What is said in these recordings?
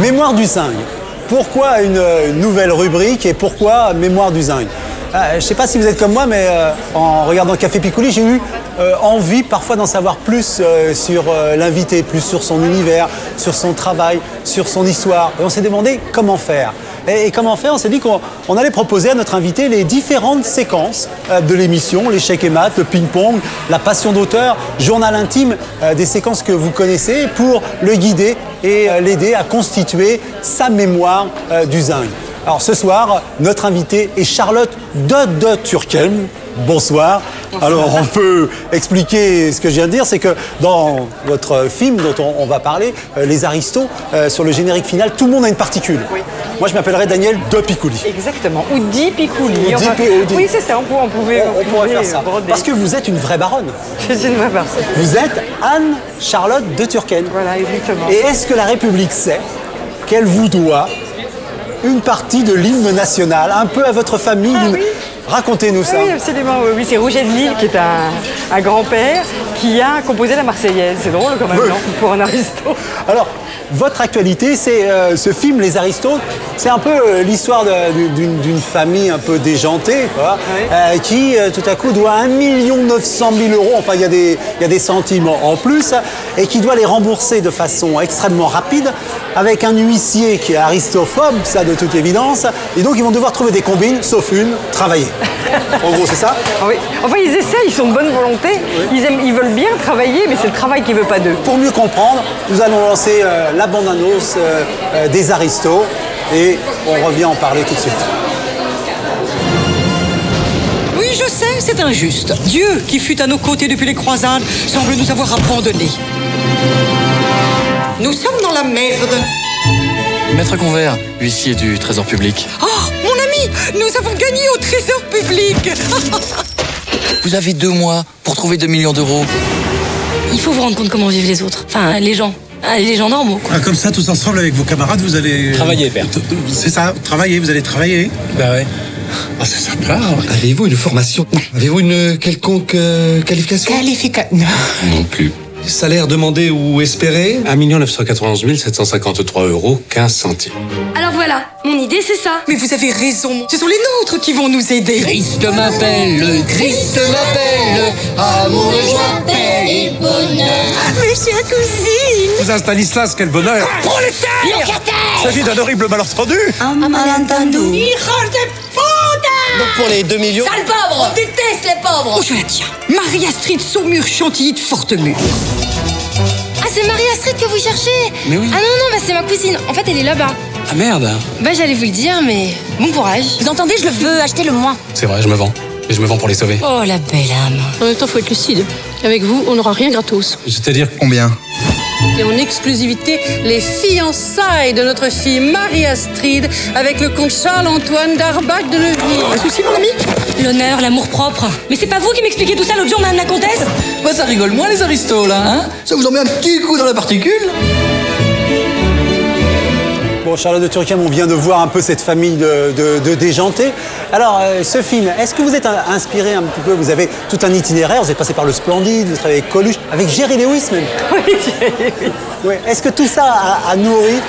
Mémoire du zinc. Pourquoi une, une nouvelle rubrique et pourquoi Mémoire du zinc? Ah, Je ne sais pas si vous êtes comme moi, mais euh, en regardant Café Picouli, j'ai eu euh, envie parfois d'en savoir plus euh, sur euh, l'invité, plus sur son univers, sur son travail, sur son histoire. Et on s'est demandé comment faire. Et, comment faire On s'est dit qu'on on allait proposer à notre invité les différentes séquences euh, de l'émission, l'échec et maths, le ping-pong, la passion d'auteur, journal intime, euh, des séquences que vous connaissez pour le guider et euh, l'aider à constituer sa mémoire euh, du zinc. Alors ce soir, notre invité est Charlotte de, de Turckheim. Bonsoir. Alors on peut expliquer ce que je viens de dire, c'est que dans votre film dont on, on va parler, euh, Les Aristos, euh, sur le générique final, tout le monde a une particule. Moi je m'appellerais Daniel de Picouli. Exactement. Ou dit Picouli. Ou ou Oui, c'est ça. On, pouvait, On, pourrait faire ça. broder. Parce que vous êtes une vraie baronne. Je suis une vraie personne. Vous êtes Anne Charlotte de Turckheim. Voilà, exactement. Et est-ce que la République sait qu'elle vous doit une partie de l'hymne national, un peu à votre famille Ah oui. Racontez-nous ça. Oui, absolument. Oui, oui. c'est Roger de Lille qui est un, un grand-père qui a composé la Marseillaise. C'est drôle quand même, non Pour un aristo. Alors, votre actualité, c'est euh, ce film Les Aristos. C'est un peu euh, l'histoire d'une famille un peu déjantée, quoi, Oui. euh, qui tout à coup doit 1 900 000 euros, enfin il y, a des- y a des centimes en plus, et qui doit les rembourser de façon extrêmement rapide, avec un huissier qui est aristophobe, ça de toute évidence, et donc ils vont devoir trouver des combines, sauf une, travailler. En gros, c'est ça oui. Enfin, ils essaient, ils sont de bonne volonté. Ils, aiment, ils veulent bien travailler, mais c'est le travail qui veut pas d'eux. Pour mieux comprendre, nous allons lancer euh, la bande-annonce euh, euh, des Aristos et on revient en parler tout de suite. Oui, je sais, c'est injuste. Dieu, qui fut à nos côtés depuis les croisades, semble nous avoir abandonnés. Nous sommes dans la merde. Maître Convert, huissier du Trésor public. Oh, mon ami, nous avons gagné au trésor public. Vous avez deux mois pour trouver 2 millions d'euros. Il faut vous rendre compte comment vivent les autres. Enfin, les gens. Ah, Les gens normaux, quoi. Ah, comme ça, tous ensemble avec vos camarades, vous allez. Travailler, père. C'est ça, travailler, vous allez travailler. Bah ouais. Ah, c'est sympa. Avez-vous une formation? Avez-vous une quelconque euh, qualification? Qualification. Non plus. Salaire demandé ou espéré? 1 991 753 euros 15 centimes. Voilà, mon idée, c'est ça. Mais vous avez raison, ce sont les nôtres qui vont nous aider. Christ m'appelle, Christ m'appelle, amour et joie, paix et bonheur. Mais chère cousine. Vous un Stanislas, quel bonheur Il s'agit d'un horrible malentendu Un malentendu. Hijos de puta Donc pour les 2 millions. Sale pauvre On déteste les pauvres Oh, je la tiens. Marie Astrid Saumur Chantilly de Fortemur. Ah, c'est Que vous cherchez Mais oui. Ah non, non, bah c'est ma cousine. En fait, elle est là-bas. Ah merde Bah, j'allais vous le dire, mais bon courage. Vous entendez, je le veux, achetez-le moi. C'est vrai, je me vends. Et je me vends pour les sauver. Oh, la belle âme. En même temps, faut être lucide. Avec vous, on n'aura rien gratos. C'est-à-dire Combien Et en exclusivité, les fiançailles de notre fille Marie-Astrid avec le comte Charles-Antoine d'Arbac de Neuville. Un souci, mon ami L'honneur, l'amour propre. Mais c'est pas vous qui m'expliquez tout ça l'autre jour, madame la comtesse Bah ça rigole moins les aristos là, hein Ça vous en met un petit coup dans la particule Bon, Charlotte de Turckheim, on vient de voir un peu cette famille de, de- de déjantés. Alors, euh, ce film, est-ce que vous êtes un- inspiré un petit peu? Vous avez tout un itinéraire, vous êtes passé par le Splendide, vous travaillez avec Coluche, avec Jerry Lewis même. Oui, j'ai- Ouais. Est-ce que tout ça a, a nourri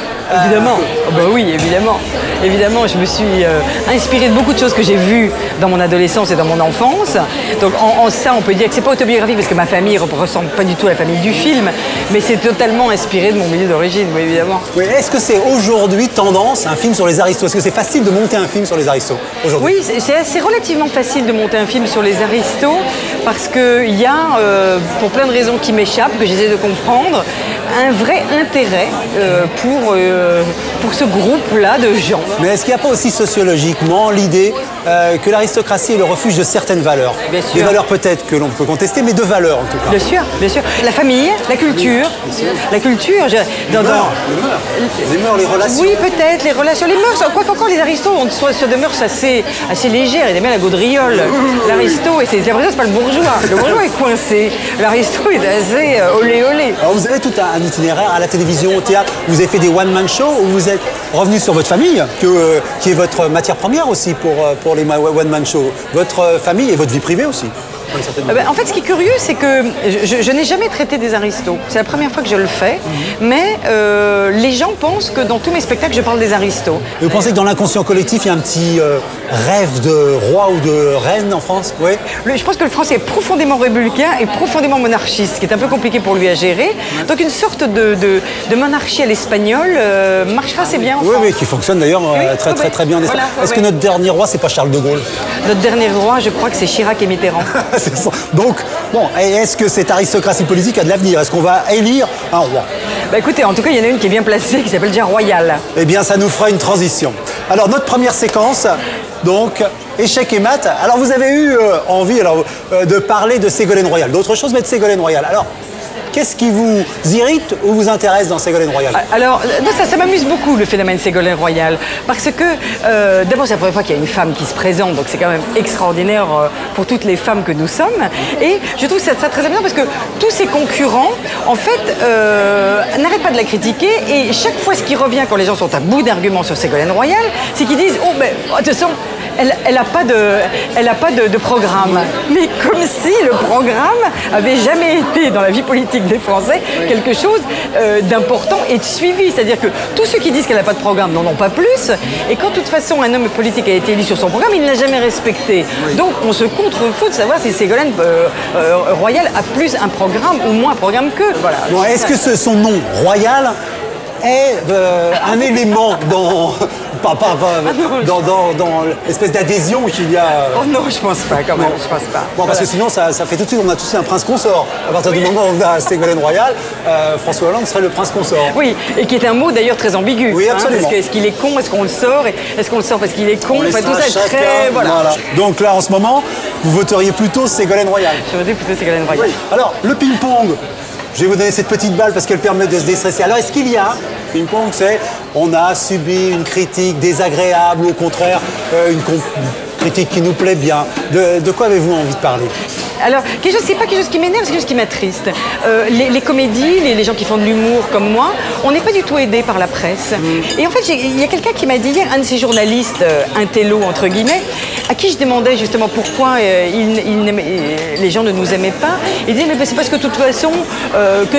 Évidemment. Oh, bah oui, évidemment. Évidemment, je me suis euh, inspirée de beaucoup de choses que j'ai vues dans mon adolescence et dans mon enfance. Donc en, en ça, on peut dire que c'est pas autobiographique parce que ma famille ne ressemble pas du tout à la famille du film, mais c'est totalement inspiré de mon milieu d'origine, oui, évidemment. Oui, Est-ce que c'est aujourd'hui tendance un film sur les aristos? Est-ce que c'est facile de monter un film sur les aristos aujourd'hui? Oui, c'est- relativement facile de monter un film sur les aristos parce qu'il y a, euh, pour plein de raisons qui m'échappent, que j'essaie de comprendre, un vrai intérêt euh, pour, euh, pour ce groupe-là de gens. Mais est-ce qu'il n'y a pas aussi sociologiquement l'idée euh, que l'aristocratie est le refuge de certaines valeurs. Bien sûr. Des valeurs peut-être que l'on peut contester, mais de valeurs en tout cas. Bien sûr, bien sûr. La famille, la culture. La culture, je- Les dans- mœurs, les mœurs. Les mœurs, les relations. Oui, peut-être, les relations, les mœurs. Quoi qu'encore, les aristos ont soit sur des mœurs assez, assez légères. Il aime bien la gaudriole. L'aristo, et c'est l'impression c'est pas le bourgeois. Le bourgeois est coincé. L'aristo est assez euh, olé olé. Alors vous avez tout un, un itinéraire à la télévision, au théâtre. Vous avez fait des one-man shows où vous êtes revenu sur votre famille, euh, qui est votre matière première aussi pour, euh, les ma- one-man shows. Votre euh, famille et votre vie privée aussi. Certaine manière. ben, en fait, ce qui est curieux, c'est que je, je n'ai jamais traité des aristos. C'est la première fois que je le fais. Mais euh, les gens pensent que dans tous mes spectacles, je parle des aristos. Et vous pensez que dans l'inconscient collectif, il y a un petit euh, rêve de roi ou de reine en France? Oui. Le- je pense que le français est profondément républicain et profondément monarchiste, ce qui est un peu compliqué pour lui à gérer. Donc une sorte de, de- de monarchie à l'espagnol euh, marchera assez bien en Oui, France. oui, qui fonctionne d'ailleurs euh, Oui, très, très, très bien en Espagne. Voilà, oui, Est-ce que notre dernier roi, c'est pas Charles de Gaulle? Notre dernier roi, je crois que c'est Chirac et Mitterrand. C'est ça. Donc, bon, est-ce que cette aristocratie politique a de l'avenir? Est-ce qu'on va élire un roi? Bah écoutez, en tout cas, il y en a une qui est bien placée, qui s'appelle déjà Royal. Eh bien, ça nous fera une transition. Alors, notre première séquence, donc, échec et maths. Alors, vous avez eu euh, envie alors, euh, de parler de Ségolène Royal, d'autre chose, mais de Ségolène Royal. Alors, qu'est-ce qui vous irrite ou vous intéresse dans Ségolène Royal? Alors, ça, m'amuse beaucoup le phénomène Ségolène Royal, parce que euh, d'abord c'est la première fois qu'il y a une femme qui se présente, donc c'est quand même extraordinaire euh, pour toutes les femmes que nous sommes. Et je trouve ça, ça très amusant parce que tous ses concurrents, en fait, euh, n'arrêtent pas de la critiquer. Et chaque fois ce qui revient quand les gens sont à bout d'arguments sur Ségolène Royal, c'est qu'ils disent oh ben oh, de toute façon elle n'a pas, de, programme. Mais comme si le programme avait jamais été dans la vie politique des Français quelque chose euh, d'important et de suivi. C'est-à-dire que tous ceux qui disent qu'elle n'a pas de programme n'en ont pas plus. Et quand de toute façon un homme politique a été élu sur son programme, il ne l'a jamais respecté. Donc on se contrefout de savoir si Ségolène euh, euh, Royal a plus un programme ou moins un programme qu'eux. Voilà. Est-ce que son nom, Royal, est un élément dans, pas, non, dans, dans- dans l'espèce d'adhésion qu'il y a Oh non, je pense pas quand même, je pense pas. Bon, parce que sinon, ça, ça fait tout de suite, on a tous un prince consort. À partir du moment où on a Ségolène Royal, euh, François Hollande serait le prince consort. Oui, et qui est un mot d'ailleurs très ambigu. Oui, hein, absolument. parce est-ce qu'il est con, est-ce qu'on le sort, est-ce qu'on le sort parce qu'il est con, On enfin, tout ça est très. Voilà. Donc là, en ce moment, vous voteriez plutôt Ségolène Royal. Je dis plutôt Ségolène Royal. Alors, le ping-pong. Je vais vous donner cette petite balle parce qu'elle permet de se déstresser. Alors, est-ce qu'il y a Ping-pong, c'est on a subi une critique désagréable ou au contraire euh, une, critique qui nous plaît bien. De quoi avez-vous envie de parler? Alors, quelque chose, c'est pas quelque chose qui m'énerve, c'est quelque chose qui m'attriste. Euh, les, les comédies, les, les gens qui font de l'humour comme moi, on n'est pas du tout aidés par la presse. Et en fait, il y a quelqu'un qui m'a dit hier, un de ces journalistes euh, intello entre guillemets, à qui je demandais justement pourquoi euh, il- il n'aimait- euh, les gens ne nous aimaient pas. Il disait mais c'est parce que de toute façon, que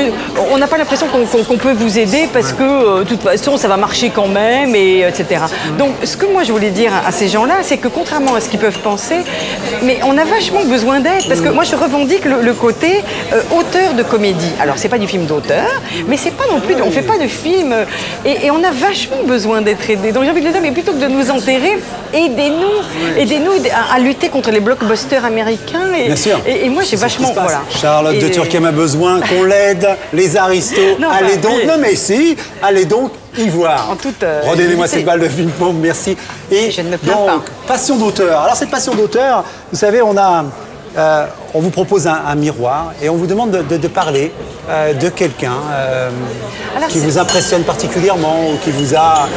on n'a pas l'impression qu'on peut vous aider parce que de toute façon ça va marcher quand même et etc. Donc ce que moi je voulais dire à, à ces gens-là, c'est que contrairement à ce qu'ils peuvent penser, mais on a vachement besoin d'aide parce que moi je revendique le, le côté euh, auteur de comédie. Alors c'est pas du film d'auteur, mais c'est pas non plus, de- on fait pas de film euh, et, et on a vachement besoin d'être aidé. Donc j'ai envie de le dire, mais plutôt que de nous enterrer, aidez-nous, aidez-nous à, à lutter contre les blockbusters américains. Et, Bien sûr. Et, et moi j'ai vachement voilà. Charlotte de Et- Turquem a besoin qu'on l'aide, les aristos. Non, allez donc, non mais si, allez donc y voir. En toute, euh, Redonnez-moi cette balle de ping-pong, merci. Et Je ne me plains donc, pas. passion d'auteur. Alors cette passion d'auteur, vous savez, on a, euh, on vous propose un, un miroir et on vous demande de, de- de parler euh, de quelqu'un euh, qui vous impressionne particulièrement ou qui vous a.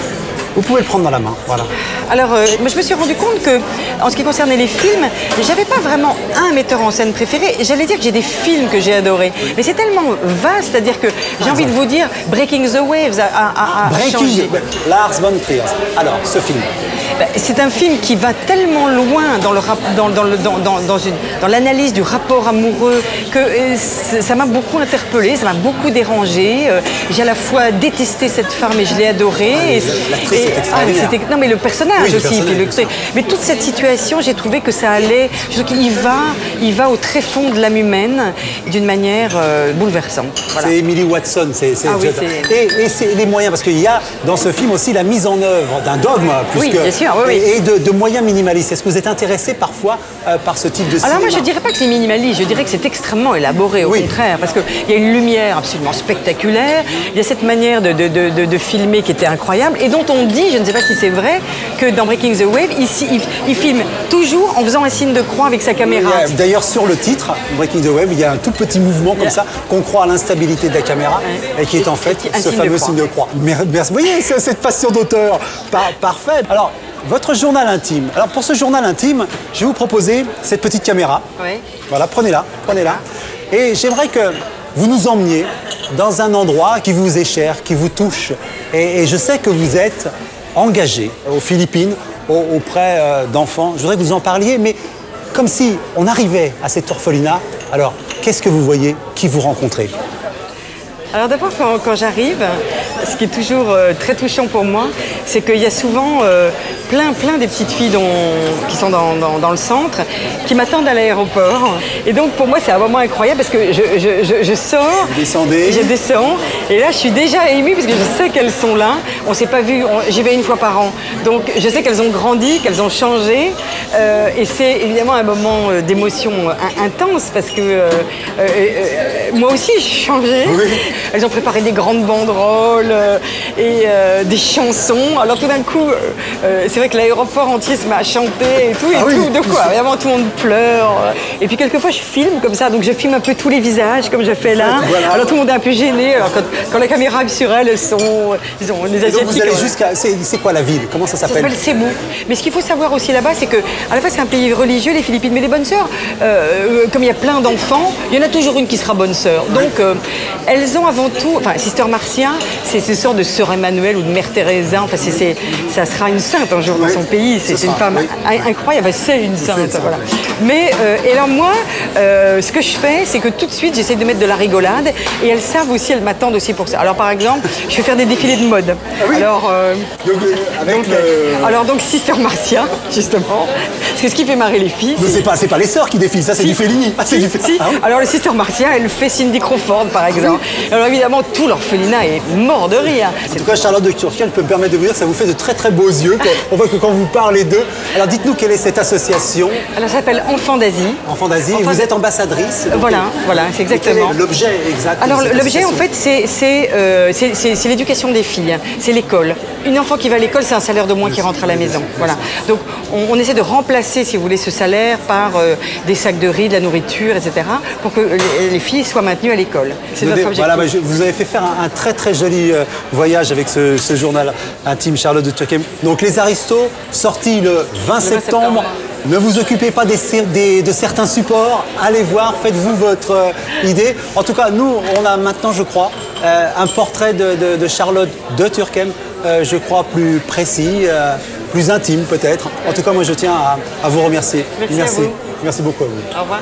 Vous pouvez le prendre dans la main, voilà. Alors, euh, je me suis rendu compte que, en ce qui concernait les films, j'avais pas vraiment un metteur en scène préféré. J'allais dire que j'ai des films que j'ai adorés, mais c'est tellement vaste, c'est-à-dire que j'ai envie de vous dire, Breaking the Waves a, a- a- a Breaking, changé. Lars von Trier. Alors, ce film. Ben, C'est un film qui va tellement loin dans le- l'analyse du rapport amoureux que euh, ça m'a beaucoup interpellée, ça m'a beaucoup dérangée. Euh, J'ai à la fois détesté cette femme et je l'ai adorée. Et- ah, extraordinaire. c'était- non mais le personnage Oui, le aussi. puis le- mais toute cette situation, j'ai trouvé que ça allait. Je qu'il va, il va au très fond de l'âme humaine d'une manière euh, bouleversante. Voilà. C'est Emily Watson. c'est Ah oui, et et c'est les moyens, parce qu'il y a dans ce film aussi la mise en œuvre d'un dogme, Oui, puisque- bien sûr, oui, oui. et, et de, de moyens minimalistes. Est-ce que vous êtes intéressé parfois euh, par ce type de cinéma Alors moi je dirais pas que c'est minimaliste, je dirais que c'est extrêmement élaboré au Oui. contraire, parce qu'il y a une lumière absolument spectaculaire, il y a cette manière de- de filmer qui était incroyable, et dont on dit dit, je ne sais pas si c'est vrai, que dans Breaking the Wave, il, il- il filme toujours en faisant un signe de croix avec sa caméra. D'ailleurs, sur le titre, Breaking the Wave, il y a un tout petit mouvement comme ça qu'on croit à l'instabilité de la caméra et qui est en fait ce de fameux signe de croix. Mer- Merci. Vous voyez, cette passion d'auteur. Par- parfait. Alors, votre journal intime. Alors, pour ce journal intime, je vais vous proposer cette petite caméra. Oui. Voilà, prenez-la, prenez-la. Et j'aimerais que vous nous emmeniez dans un endroit qui vous est cher, qui vous touche. Et, je sais que vous êtes engagé aux Philippines au- auprès euh, d'enfants. Je voudrais que vous en parliez, mais comme si on arrivait à cet orphelinat. Alors, qu'est-ce que vous voyez? Qui vous rencontrez? Alors d'abord, quand, quand j'arrive, ce qui est toujours euh, très touchant pour moi, c'est qu'il y a souvent euh, plein, plein des petites filles dont- qui sont dans, dans- dans le centre, qui m'attendent à l'aéroport. Et donc pour moi, c'est un moment incroyable parce que je, je- je- je sors, descendez. je descends, et là, je suis déjà émue parce que je sais qu'elles sont là. On s'est pas vu, j'y vais une fois par an, donc je sais qu'elles ont grandi, qu'elles ont changé, euh, et c'est évidemment un moment euh, d'émotion euh, in- intense parce que euh, euh, euh, moi aussi, j'ai changé. Elles ont préparé des grandes banderoles et des chansons. Alors tout d'un coup, c'est vrai que l'aéroport entier se met à chanter et tout, et Ah oui. tout, de quoi Vraiment, tout le monde pleure. Et puis quelquefois, je filme comme ça, donc je filme un peu tous les visages, comme je fais là. Voilà. Alors tout le monde est un peu gêné. Alors quand, quand la caméra arrive sur elles sont, ils ont donc, asiatiques. vous allez euh, jusqu'à. C'est quoi la ville? Comment ça ça s'appelle s'appelle Cebu. Mais ce qu'il faut savoir aussi là-bas, c'est que à la fois c'est un pays religieux, les Philippines, mais les bonnes sœurs, euh, euh, comme il y a plein d'enfants, il y en a toujours une qui sera bonne sœur. Donc euh, elles ont avant tout, enfin Sister Marcia, c'est ce sort de sœur Emmanuel ou de Mère Teresa. Enfin c'est, c'est- ça sera une sainte un dans son pays. C'est, ce c'est une femme incroyable. C'est une sainte. voilà. Mais euh, et alors moi, euh, ce que je fais, c'est que tout de suite j'essaie de mettre de la rigolade et elles savent aussi, elles m'attendent aussi pour ça. Alors par exemple, je vais faire des défilés de mode. Alors euh, Donc, avec donc, le- Alors donc Sister Marcia, justement, parce que ce qui fait marrer les filles, Mais c'est pas, pas les sœurs qui défilent, ça c'est Si. du Fellini. Ah, c'est Si, du Fe- si. Ah oui Alors le Sister Marcia, elle fait Cindy Crawford par exemple. Alors évidemment, tout l'orphelinat est mort de rire. En tout cas, Charlotte de Turquie, peut me permettre de vous dire ça vous fait de très très beaux yeux. quand- voit que quand vous parlez d'eux. Alors dites-nous quelle est cette association Alors ça s'appelle Enfants d'Asie. Enfants d'Asie vous êtes ambassadrice. Voilà, voilà, c'est exactement. l'objet exact Alors l'objet en fait c'est euh, c'est- l'éducation des filles, c'est l'école. Une enfant qui va à l'école c'est un salaire de moins qui rentre à la maison. Voilà. Donc on, on essaie de remplacer si vous voulez ce salaire par euh, des sacs de riz, de la nourriture, etc. pour que les, les filles soient maintenues à l'école. C'est notre objectif. Voilà, bah, je- vous avez fait faire un, un très très joli euh, voyage avec ce, ce journal intime Charlotte de Turquie. Donc les Sortis le 20 septembre. septembre. Ne vous occupez pas des, des- de certains supports, allez voir, faites-vous votre euh, idée. En tout cas, nous, on a maintenant, je crois, euh, un portrait de, de- de Charlotte de Turquem, euh, je crois, plus précis, plus intime peut-être. En tout cas, moi, je tiens à, à vous remercier. Merci vous. Merci beaucoup à vous. Au revoir.